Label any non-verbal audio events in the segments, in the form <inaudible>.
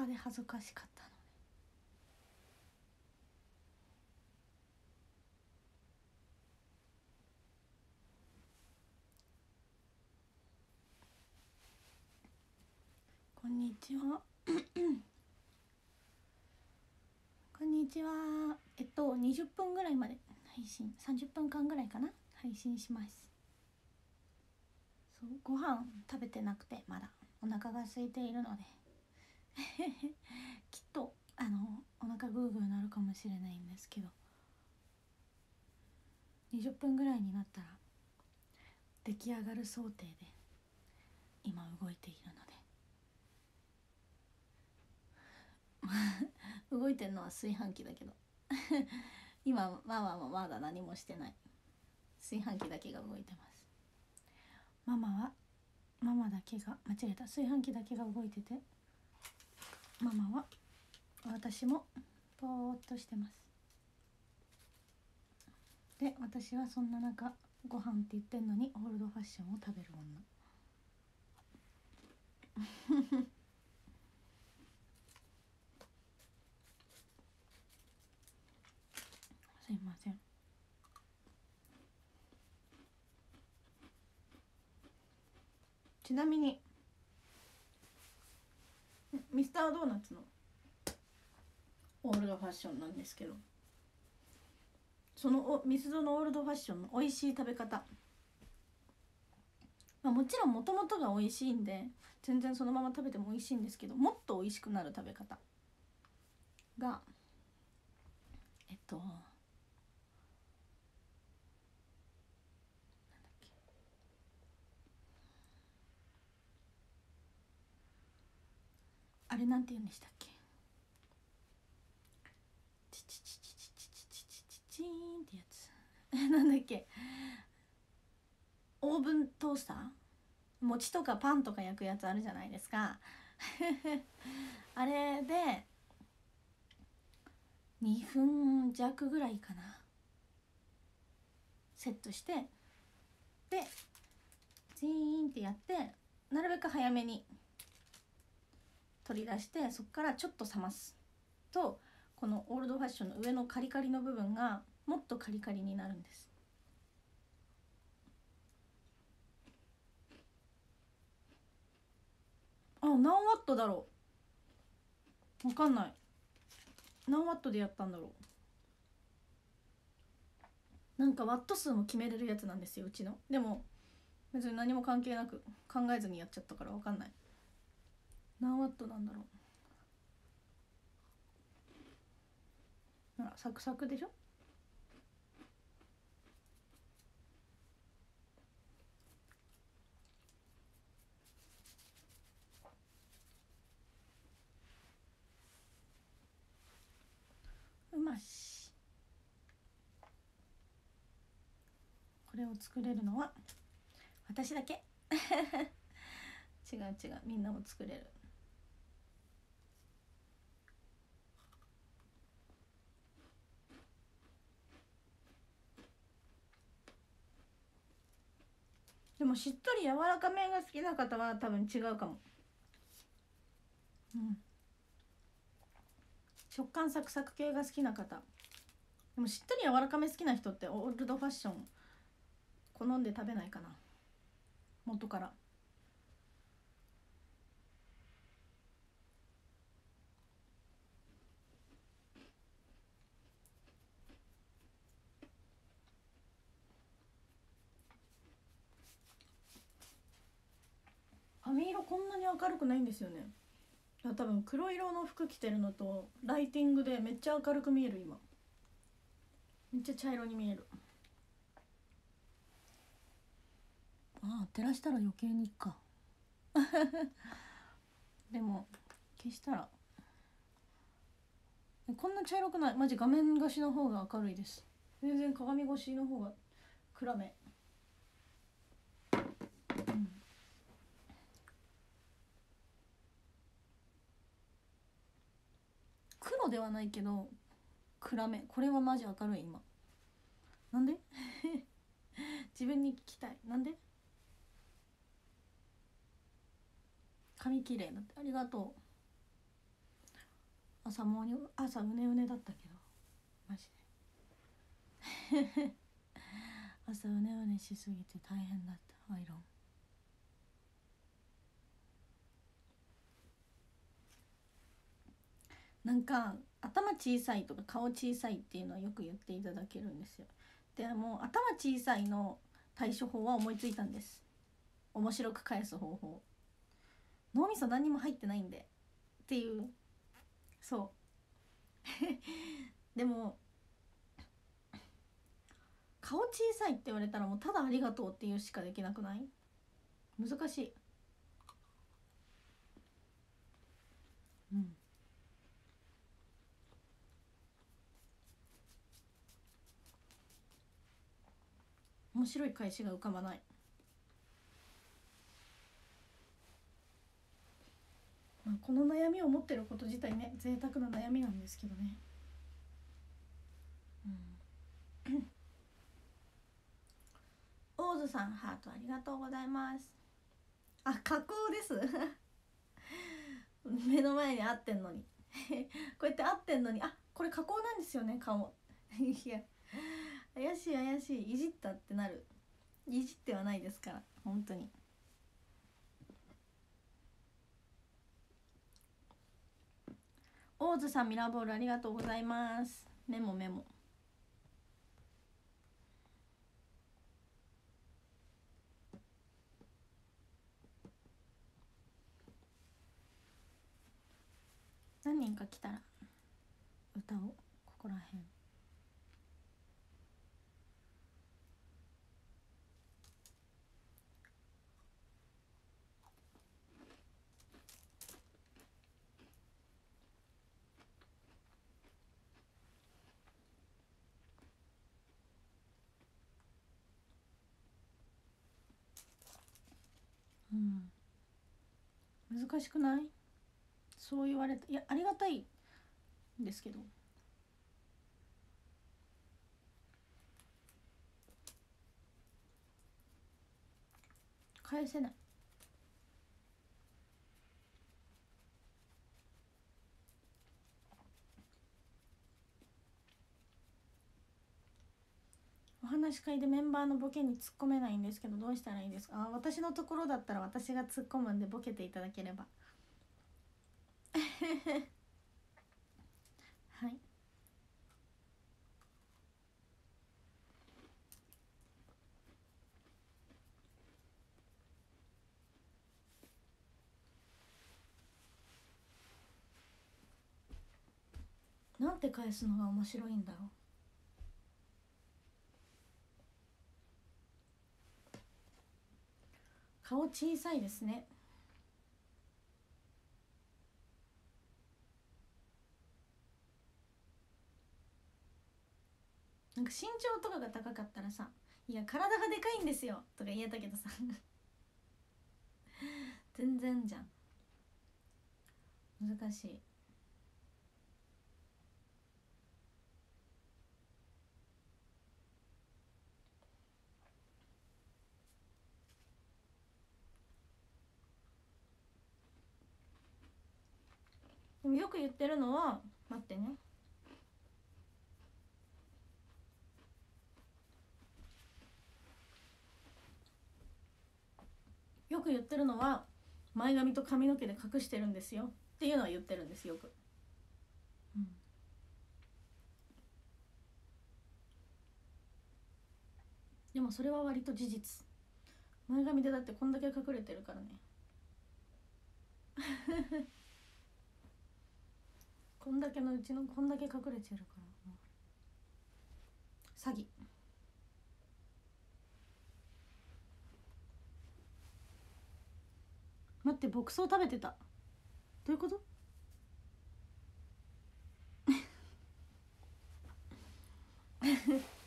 他で恥ずかしかったのでこんにちは。<coughs> こんにちは。えっと20分ぐらいまで配信30分間ぐらいかな？配信します。そうご飯食べてなくてまだ。お腹が空いているので。<laughs> きっとあのお腹グーグーなるかもしれないんですけど。20分ぐらいになったら出来上がる想定で今動いているので。<laughs> 動いてるのは炊飯器だけど。<laughs> 今ママはまだ何もしてない。炊飯器だけが動いてます。ママはママだけが間違えた。炊飯器だけが動いてて。ママは私もぽーっとしてます。で私はそんな中ご飯って言ってんのにオールドファッションを食べる女。<laughs> すいません。ちなみにミスタードーナツのオールドファッションなんですけどそのおミスドのオールドファッションの美味しい食べ方。まあ、もちろんもともとが美味しいんで全然そのまま食べても美味しいんですけどもっと美味しくなる食べ方がえっとなんだっけあれなんて言うんでしたっけ？チチチチチチチチチチチーンってやつなんだっけオーブントースター餅とかパンとか焼くやつあるじゃないですかあれで2分弱ぐらいかなセットしてでジーンってやってなるべく早めに取り出してそこからちょっと冷ますとこのオールドファッションの上のカリカリの部分がもっとカリカリになるんです。あ何ワットだろう。わかんない。何ワットでやったんだろう。なんかワット数も決めれるやつなんですようちの。でも別に何も関係なく考えずにやっちゃったからわかんない。何ワットなんだろう。ほらサクサクでしょ？うまし。これを作れるのは私だけ。<laughs> 違う違うみんなも作れる。でもしっとり柔らかめが好きな方は多分違うかも。うん。食感サクサク系が好きな方。でもしっとり柔らかめ好きな人ってオールドファッション好んで食べないかな。元から。髪色こんなに明るくないんですよね。多分黒色の服着てるのとライティングでめっちゃ明るく見える今。めっちゃ茶色に見える。ああ照らしたら余計にか。<laughs> でも消したら。こんな茶色くない。マジ画面越しの方が明るいです。全然鏡越しの方が暗め黒ではないけど暗め。これはマジ明るい今。なんで？<laughs> 自分に聞きたい。なんで？髪綺麗。だって。ありがとう。朝もうに朝うねうねだったけど。マジで。<laughs> 朝うねうねしすぎて大変だった。アイロン。なんか頭小さいとか顔小さいっていうのはよく言っていただけるんですよ。でも頭小さいの対処法は思いついたんです。面白く返す方法。脳みそ何にも入ってないんで。っていう。そう。<laughs> でも顔小さいって言われたらもうただありがとうっていうしかできなくない？難しい。うん。面白い返しが浮かばない。まあ、この悩みを持ってること自体ね贅沢な悩みなんですけどね。うん。オーズさんハートありがとうございます。あ加工です。<laughs> 目の前に合ってんのに。<laughs> こうやって合ってんのにあこれ加工なんですよね顔。<laughs> いや怪しい怪しいいじったってなる。いじってはないですから本当に。オーズさんミラーボールありがとうございます。メモメモ。何人か来たら歌おうここら辺。うん。難しくない？そう言われていやありがたいんですけど。返せない。話し会でメンバーのボケに突っ込めないんですけどどうしたらいいですか？あ私のところだったら私が突っ込むんでボケていただければ。<laughs> はい。なんて返すのが面白いんだろう。顔小さいですね。なんか身長とかが高かったらさ「いや体がでかいんですよ」とか言えたけどさ。<laughs> 全然じゃん。難しい。でもよく言ってるのは待ってね。よく言ってるのは前髪と髪の毛で隠してるんですよ。っていうのは言ってるんですよく、うん、でもそれは割と事実。前髪でだってこんだけ隠れてるからね。こんだけのうちのこんだけ隠れてるから。詐欺。待って牧草食べてた。どういうこと？<laughs>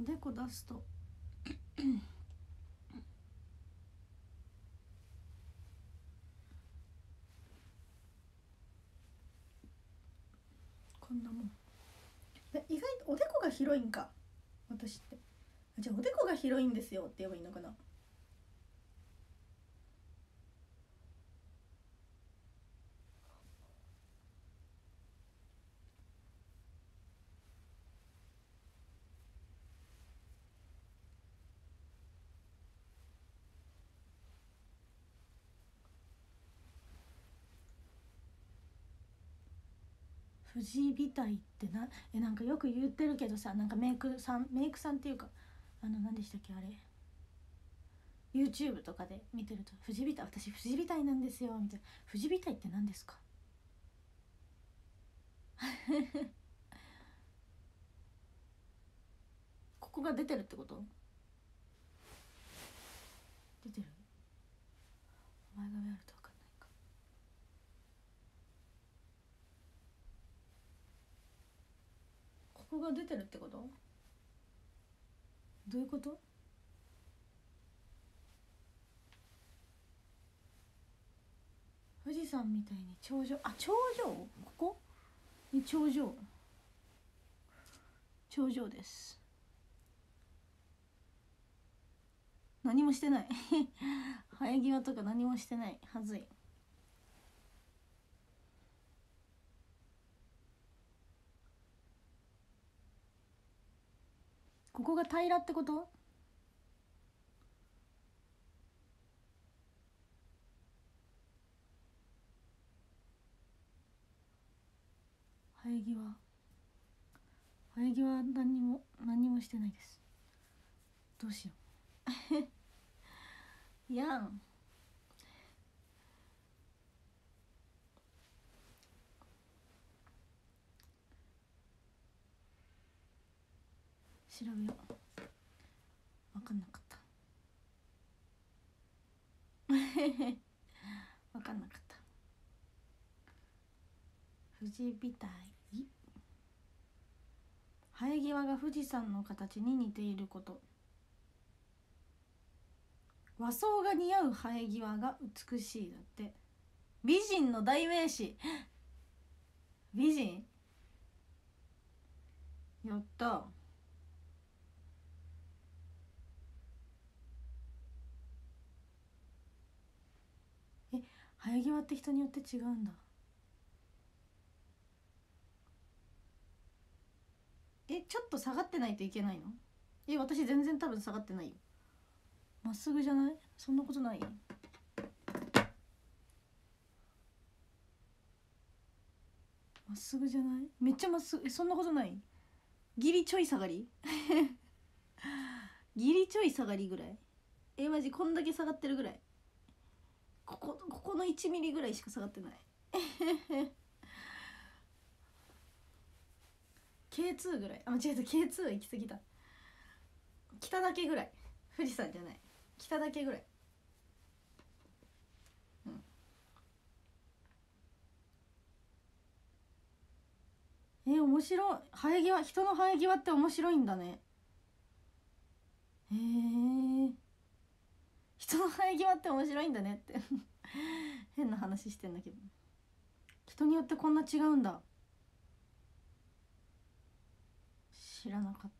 おでこ出すと。こんなもん。意外とおでこが広いんか。私って。じゃあおでこが広いんですよって言えばいいのかな。藤井美体ってなえなんかよく言ってるけどさなんかメイクさんメイクさんっていうかあの何でしたっけあれ。YouTube とかで見てると「藤井美体私藤井美体なんですよ」みたいな「藤井美体って何ですか? <laughs>」ここが出てるってこと？出てる？お前がやると分かんないかここが出てるってこと？どういうこと？富士山みたいに頂上？あ頂上？ここ？に頂上？頂上です。何もしてない。<laughs> 生え際とか何もしてない。はずい。ここが平らってこと？生え際。生え際何にも何にもしてないです。どうしよう。<laughs> やん調べよう。分かんなかった。<laughs> 分かんなかった。富士美体生え際が富士山の形に似ていること。和装が似合う生え際が美しい。だって。美人の代名詞。<gasps> 美人？やったえ生え際って人によって違うんだ。えちょっと下がってないといけないの？え私全然多分下がってないよ。まっすぐじゃない？そんなことないまっすぐじゃない？めっちゃまっすぐえそんなことない？ギリちょい下がり？<laughs> ギリちょい下がりぐらい？えマジこんだけ下がってるぐらい？ここここの1ミリぐらいしか下がってない。<laughs> K2 ぐらい。あ間違えた。K2 は行き過ぎた。北だけぐらい。富士山じゃない。北だけぐらい。うん。え面白い。生え際人の生え際って面白いんだね。へえ人の生え際って面白いんだねって。<laughs> 変な話してんだけど。人によってこんな違うんだ。知らなかった。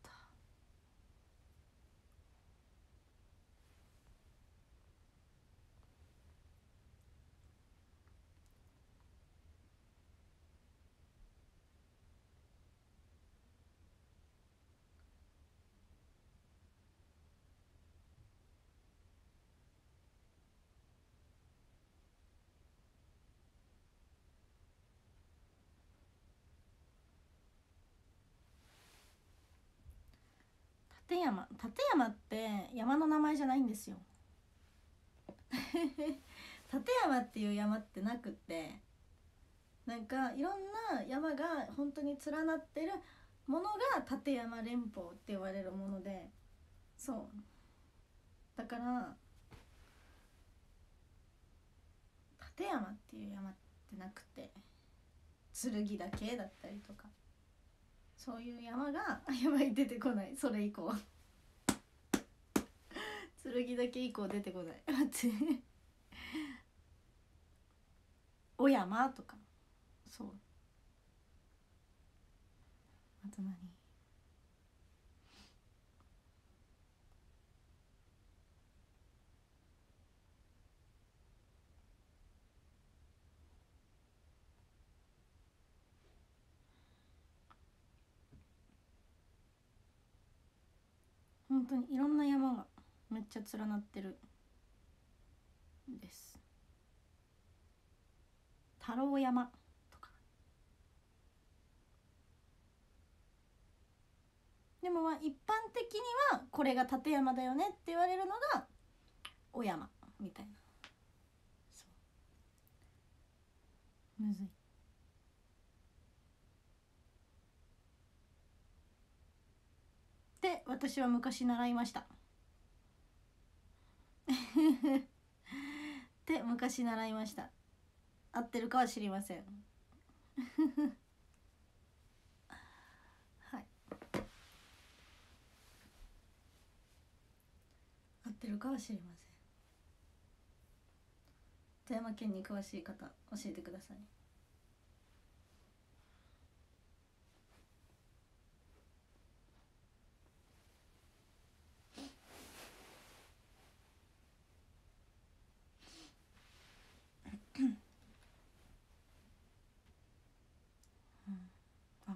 立山。立山って山の名前じゃないんですよ。<laughs> 立山っていう山ってなくってなんかいろんな山が本当に連なってるものが立山連峰って言われるものでそう。だから立山っていう山ってなくて剣岳だったりとか。そういう山が <laughs> やばい出てこない。それ以降。剣岳以降出てこない。待って。小山とか。そう。あと何？本当にいろんな山がめっちゃ連なってるです。太郎山とか。でもまあ一般的にはこれが立山だよねって言われるのがお山みたいな。そう。むずい。って私は昔習いました。<laughs> って昔習いました。合ってるかは知りません。<laughs> はい。合ってるかは知りません。富山県に詳しい方教えてください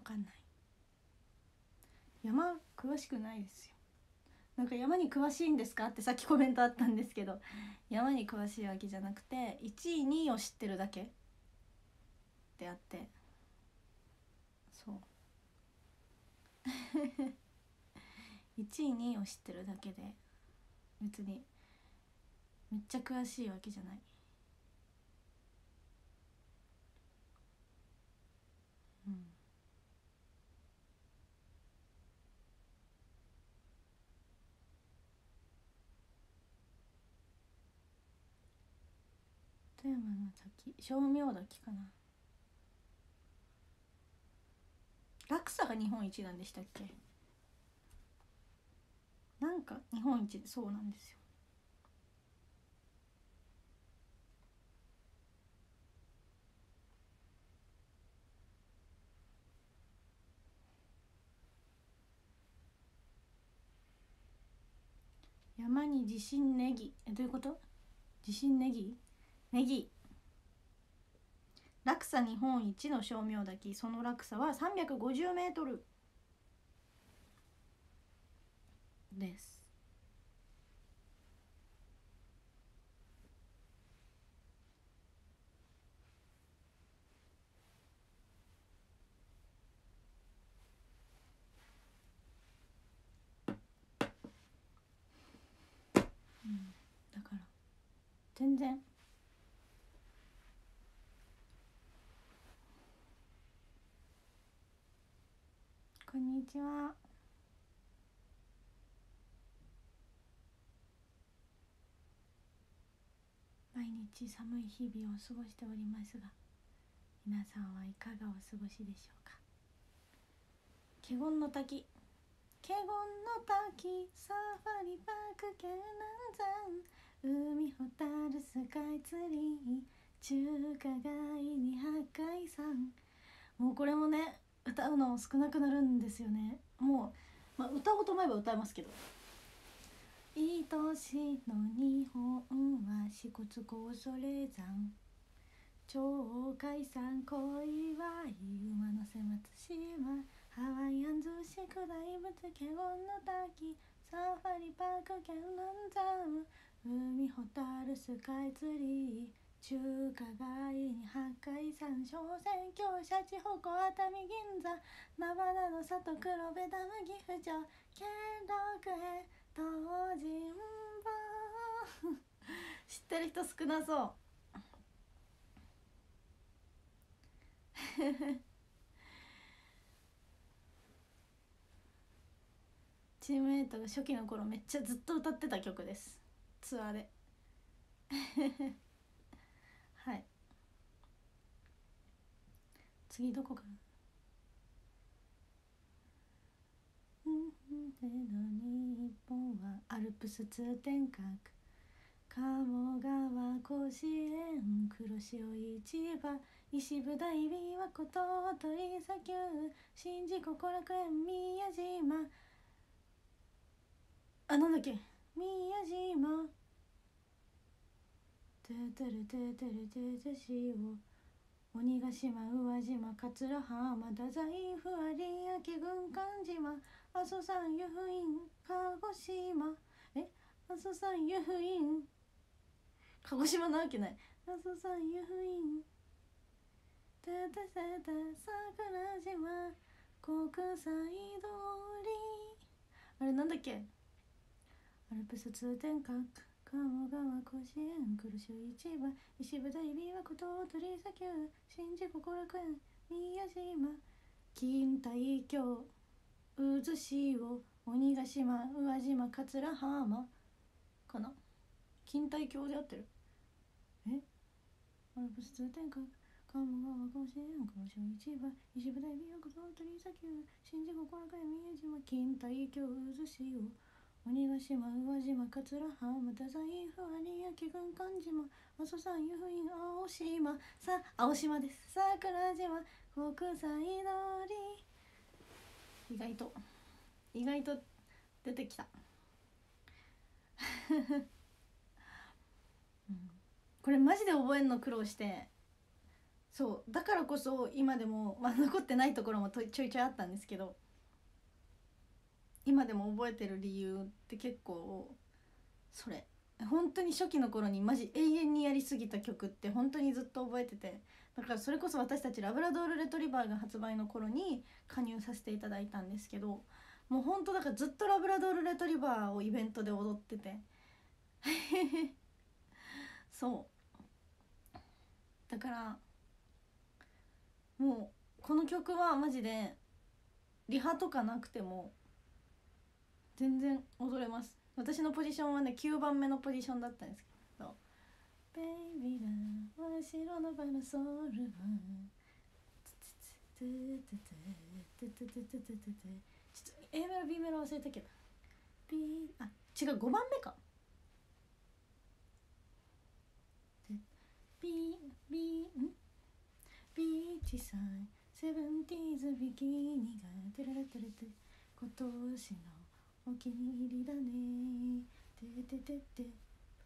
かんない山詳しくないですよ。なんか山に詳しいんですかってさっきコメントあったんですけど山に詳しいわけじゃなくて1位2位を知ってるだけ。であって。そう。<laughs> 1位2位を知ってるだけで別にめっちゃ詳しいわけじゃない。富山の滝称名滝かな。落差が日本一なんでしたっけ？なんか日本一そうなんですよ。山に地震ネギ。えどういうこと？地震ネギ？ネギ。落差日本一の称名滝。その落差は350メートル。です。うん。だから全然こんにちは。毎日寒い日々を過ごしておりますが、皆さんはいかがお過ごしでしょうか？華厳の滝。華厳の滝、サファリパーク、京南山、海ホタルスカイツリー、中華街に八海山。もうこれもね歌うの少なくなるんですよね。もう、まあ、歌おうと思えば歌えますけど「愛しの日本は支笏湖それ山」「鳥海山小岩馬の瀬松島」「ハワイアンズシク大仏華厳の滝」「サファリパーク県南山」「海ホタルスカイツリー」中華街に八海山小仙峡シャチホコ熱海銀座菜花の里黒部ダム岐阜城兼六園東尋坊知ってる人少なそう。<laughs> チームメイトが初期の頃めっちゃずっと歌ってた曲です。ツアーではい次どこかなでの日本はアルプス通天閣鴨川甲子園黒潮市場石舞台琵琶湖鳥取砂丘宍道湖後楽園宮島あなん。だっけ宮島トゥトゥルトゥトゥルトゥトゥシオ鬼ヶ島宇和島桂浜太宰府有明軍艦島。阿蘇山湯布院鹿児島。え？阿蘇山湯布院？鹿児島なわけない。阿蘇山湯布院。たたたた桜島国際通り。あれなんだっけ？アルプス通天閣。鴨川甲子園黒潮市場。石舞台琵琶湖鳥取砂丘新宿後楽園宮島。錦帯橋渦潮鬼ヶ島宇和島桂浜。かな？錦帯橋で合ってる。え？アルプス通天閣鴨川甲子園黒潮市場。石舞台琵琶湖鳥取砂丘新宿後楽園宮島。錦帯橋渦潮。鬼ヶ島宇和島桂浜太宰府有明軍艦島阿蘇山湯布院青島さ青島です桜島国際通り。意外と意外と出てきた、<laughs> うん、これマジで覚えんの苦労して。そうだからこそ今でも、まあ、残ってないところもちょいちょいあったんですけど。今でも覚えてる理由って結構それ。本当に初期の頃にマジ永遠にやりすぎた曲って本当にずっと覚えてて。だからそれこそ私たちラブラドールレトリバーが発売の頃に加入させていただいたんですけど。もう本当だからずっとラブラドールレトリバーをイベントで踊ってて。<laughs> そう。だからもうこの曲はマジでリハとかなくても全然踊れます。私のポジションはね9番目のポジションだったんですけど「ベイビーラ真っ白のパラソルは」ちょっと A メロ B メロ忘れたけど。B あ違う5番目か。B B ん？ビーチサイセブンティーズビキニがテララテラテ今年のお気に入りだね。てててて。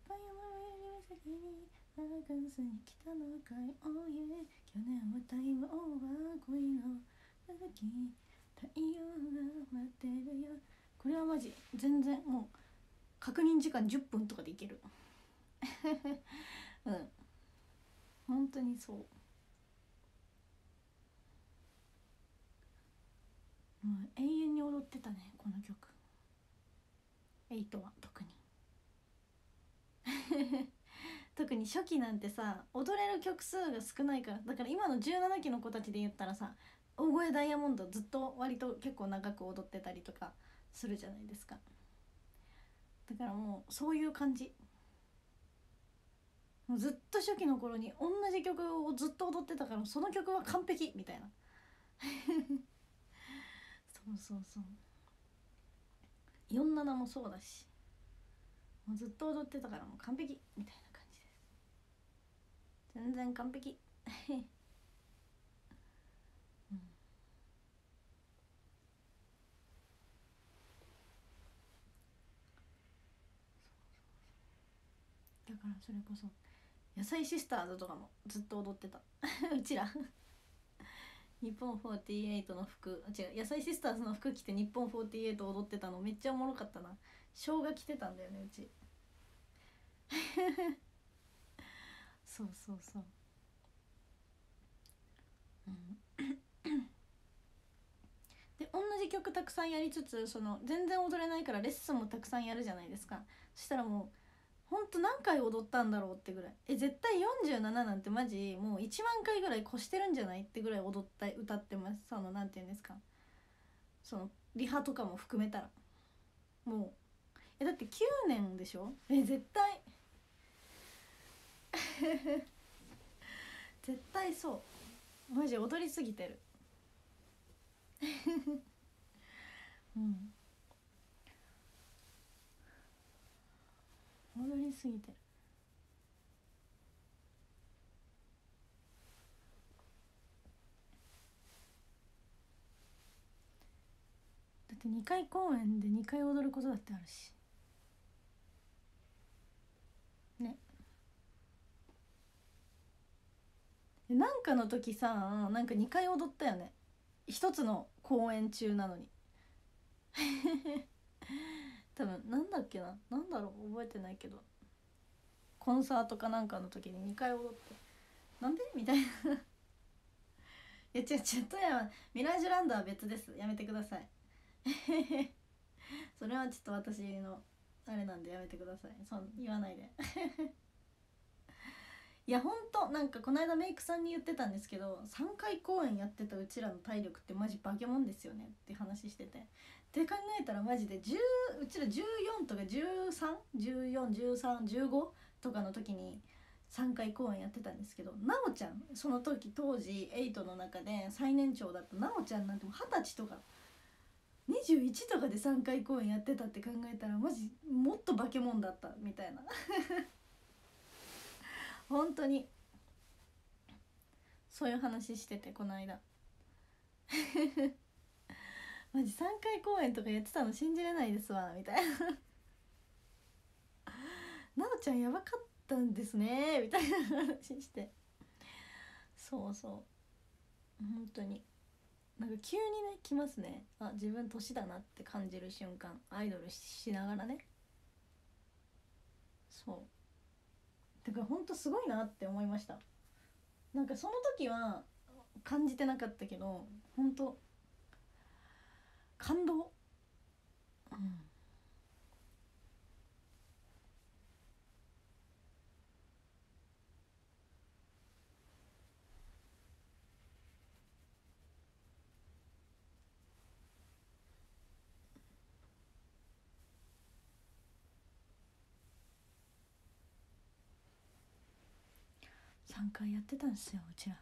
パパヤマより先にバカンスに来たのかいおいえ去年はタイムオーバー恋の時太陽が待ってるよこれはマジ全然もう確認時間10分とかでいけるうん本当にそうもう永遠に踊ってたね8は特に。<laughs> 特に初期なんてさ踊れる曲数が少ないから。だから今の17期の子たちで言ったらさ大声ダイヤモンドずっと割と結構長く踊ってたりとかするじゃないですか。だからもうそういう感じ。もうずっと初期の頃に同じ曲をずっと踊ってたからその曲は完璧みたいな。<laughs> そうそうそう。47もそうだしもうずっと踊ってたからもう完璧みたいな感じで。す全然完璧。<laughs> だからそれこそ野菜シスターズとかもずっと踊ってた。<laughs> うちら。日本48の服。あ違う。野菜シスターズの服着て日本48踊ってたの。めっちゃおもろかったな。生姜着てたんだよねうち。<laughs> そうそうそう。うん。で同じ曲たくさんやりつつその全然踊れないからレッスンもたくさんやるじゃないですか。そしたらもうほんと何回踊ったんだろうってぐらい。え絶対47なんてマジもう1万回ぐらい越してるんじゃないってぐらい踊った歌ってます。その何て言うんですか。そのリハとかも含めたら。もうえだって9年でしょ？え絶対。<laughs> 絶対そう。マジ踊りすぎてる。<laughs> うん。踊りすぎてる。だって2回公演で2回踊ることだってあるし。ね。なんかの時さなんか2回踊ったよね。一つの公演中なのに。多分なんだっけな？なんだろう？覚えてないけど。コンサートかなんかの時に2回踊って。なんで？みたいな。<laughs> いや違う違う富山ミラージュランドは別です。やめてください。<laughs> それはちょっと私のあれなんでやめてください。そう言わないで。<laughs> いやほんとなんかこの間メイクさんに言ってたんですけど3回公演やってたうちらの体力ってマジ化け物ですよねって話してて。って考えたらマジで10うちら14とか13141315とかの時に3回公演やってたんですけどなおちゃんその時当時8の中で最年長だったなおちゃんなんて二十歳とか21とかで3回公演やってたって考えたらマジもっと化け物だったみたいな。<laughs> 本当に。そういう話しててこの間。<laughs> マジ3回公演とかやってたの信じれないですわみたいな。なおちゃんやばかったんですねみたいな話して。そうそう。本当に。なんか急にね来ますね。あ自分年だなって感じる瞬間。アイドルしながらね。そう。だからほんとすごいなって思いました。なんかその時は感じてなかったけど本当感動？うん。3回やってたんですようちら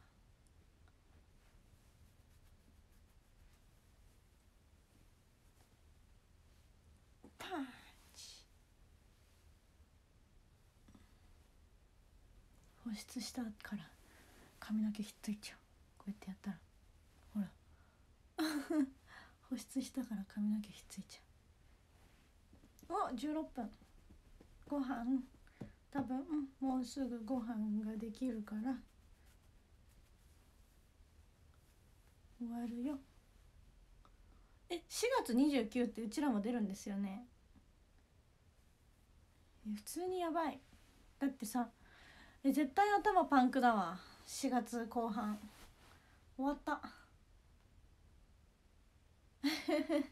パンチ保湿したから髪の毛ひっついちゃう。こうやってやったら。ほら。<laughs> 保湿したから髪の毛ひっついちゃう。お16分。ご飯。多分もうすぐご飯ができるから。終わるよ。え4月29ってうちらも出るんですよね。普通にやばい。だってさえ絶対頭パンクだわ。4月後半。終わった。<laughs>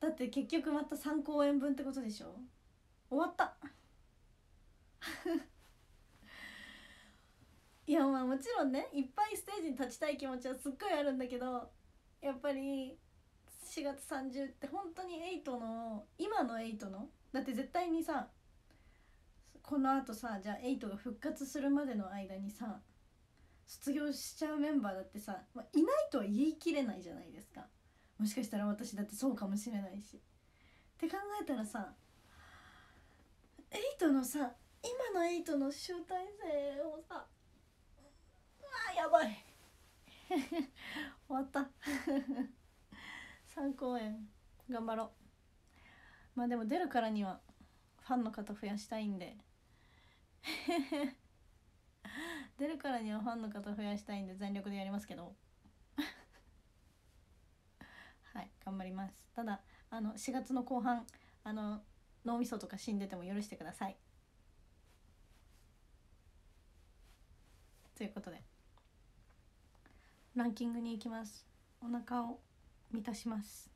だって結局また3公演分ってことでしょ？終わった。<laughs> いやまあもちろんねいっぱいステージに立ちたい気持ちはすっごいあるんだけどやっぱり4月30って本当に8の今の8の？だって絶対にさこのあとさじゃあ8が復活するまでの間にさ卒業しちゃうメンバーだってさ、まあ、いないとは言い切れないじゃないですか。もしかしたら私だってそうかもしれないし。って考えたらさエイトのさ今のエイトの集大成をさうわやばい。<laughs> 終わった。<laughs> 3公演頑張ろう。まあでも出るからにはファンの方増やしたいんで。<laughs> 出るからにはファンの方増やしたいんで全力でやりますけど。<laughs> はい頑張ります。ただあの4月の後半あの脳みそとか死んでても許してください。ということで。ランキングに行きます。お腹を満たします、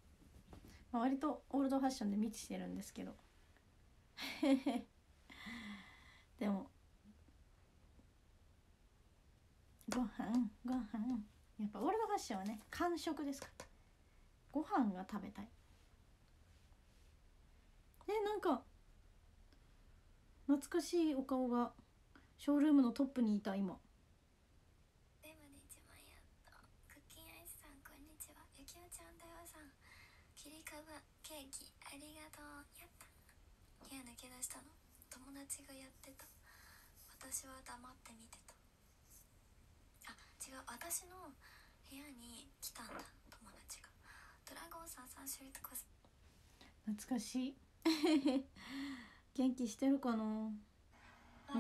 まあ、割とオールドファッションで満ちてるんですけど。<laughs> でも。ご飯ご飯。やっぱオールドファッションはね完食ですから。ご飯が食べたい。えなんか懐かしいお顔がショールームのトップにいた今。でもね一番やっとクッキンアイスさんこんにちは。ゆきおちゃんだよさん。切り株ケーキありがとう。やった。部屋抜け出したの。達がやってた。私は黙って見てた。あ違う。私の部屋に来たんだ。友達が。ドラゴンさんさんシュリートコス。懐かしい。<laughs> 元気してるかな？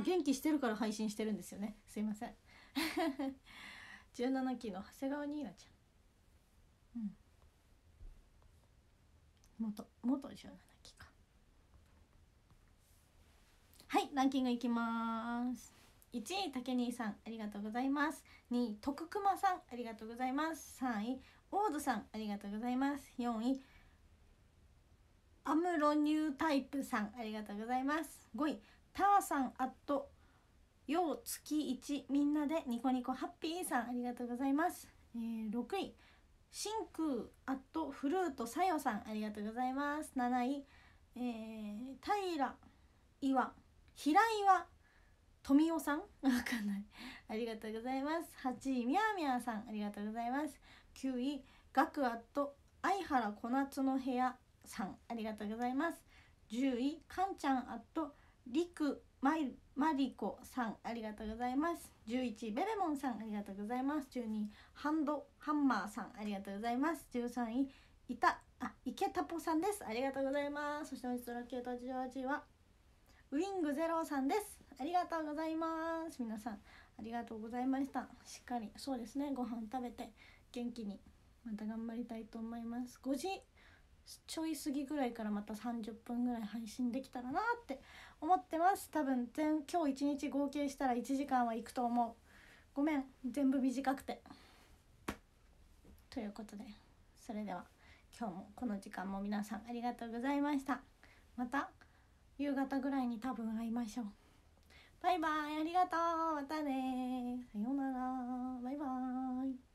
元気してるから配信してるんですよね。すいません。<laughs> 17期の長谷川ニーナちゃん。うん。元元17期かはいランキングいきます。1位竹兄さんありがとうございます。2位徳熊さんありがとうございます。3位オードさんありがとうございます。4位アムロニュータイプさんありがとうございます。5位ターさんアットよう月1みんなでニコニコハッピーさんありがとうございます、えー、6位真空アットフルートさよさんありがとうございます。7位、えー、平岩平岩富代さん？<laughs> わかんない。ありがとうございます。8位みやみやさん。ありがとうございます。9位ガクアット相原小夏の部屋さん。ありがとうございます。10位かんちゃんアットりくまいマリコさん。ありがとうございます。11位ベベモンさん。ありがとうございます。12位ハンドハンマーさん。ありがとうございます。13位いたあ池田ポさんです。ありがとうございます。そして本日のラッキーと18はウィングゼロさんです。ありがとうございます。皆さんありがとうございました。しっかりそうですね。ご飯食べて元気にまた頑張りたいと思います。5時ちょい過ぎぐらいからまた30分ぐらい配信できたらなって思ってます。多分全今日一日合計したら1時間はいくと思う。ごめん全部短くて。ということでそれでは今日もこの時間も皆さんありがとうございました。また夕方ぐらいに多分会いましょう。バイバイありがとう。またねさようなら。バイバイ。